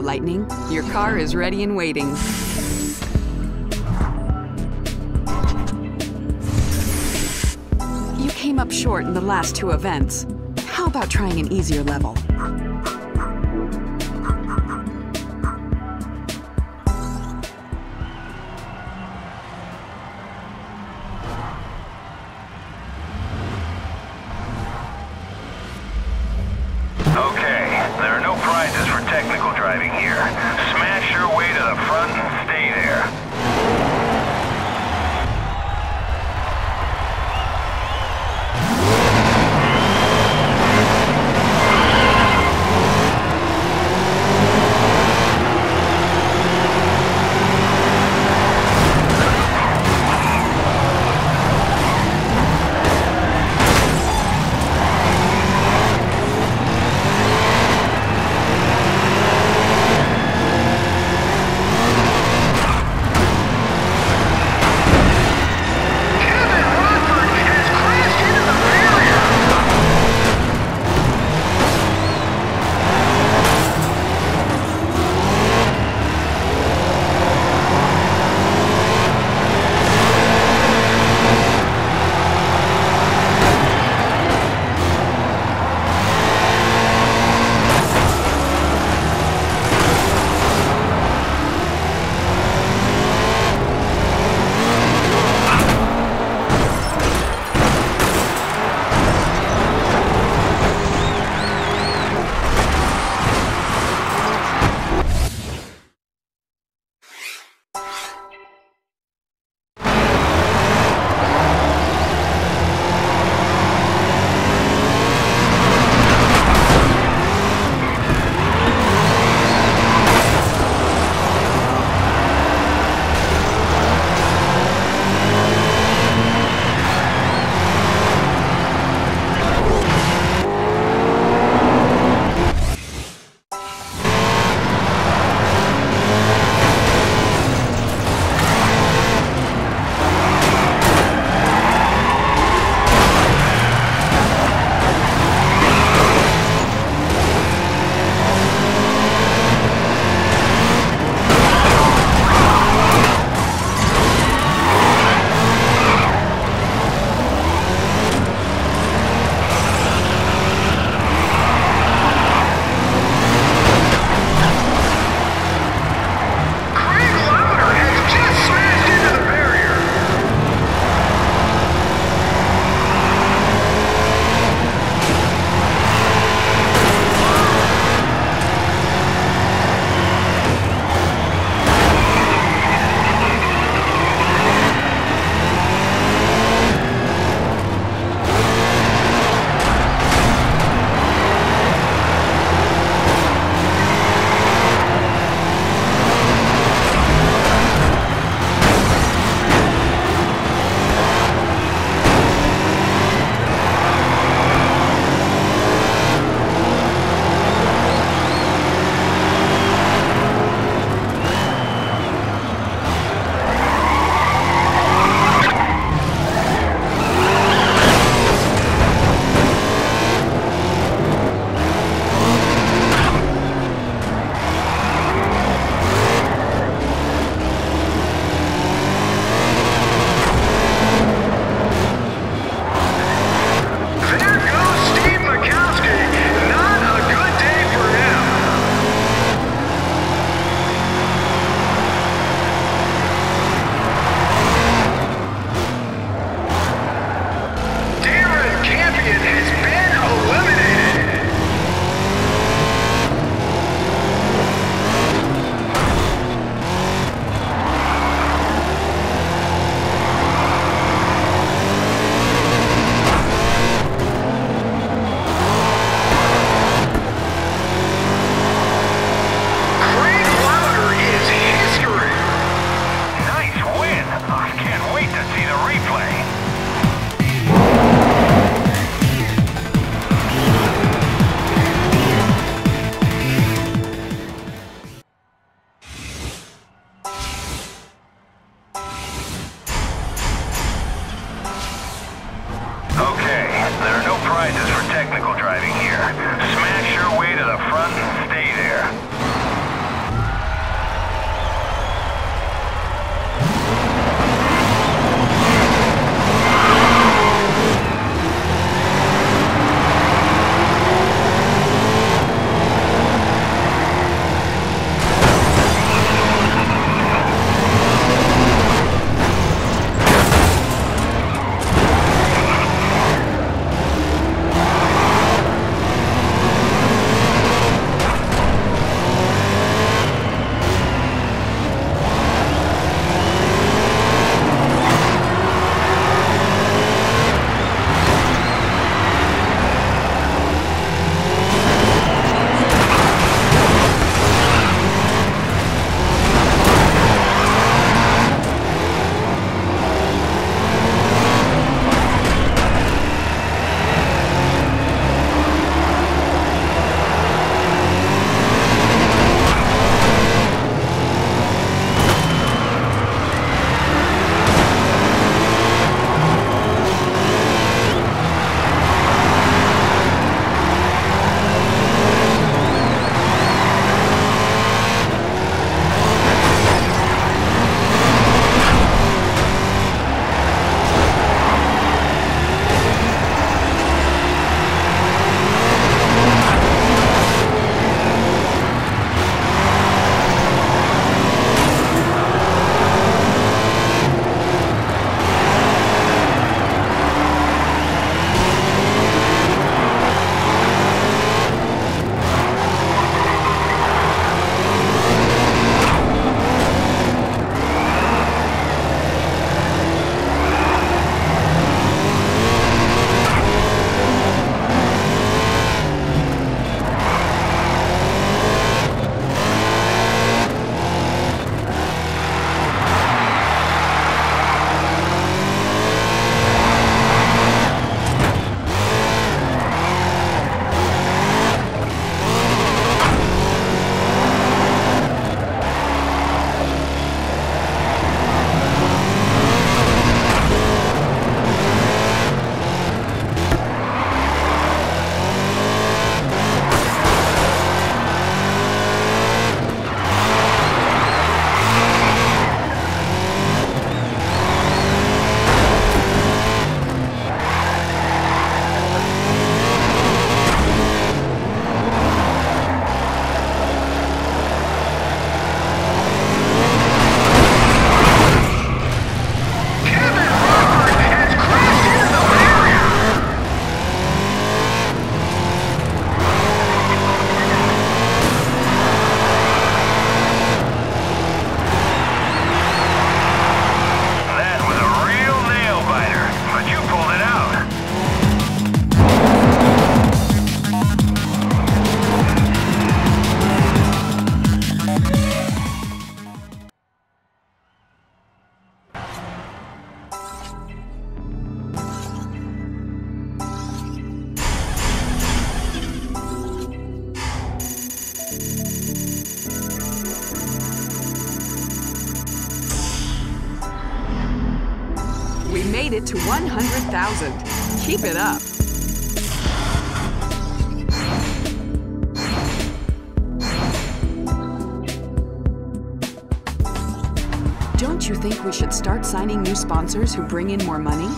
Lightning. Your car is ready and waiting. You came up short in the last two events. How about trying an easier level? Okay, there are no prizes for technical driving here. Smash your way to the front it to 100,000. Keep it up. Don't you think we should start signing new sponsors who bring in more money?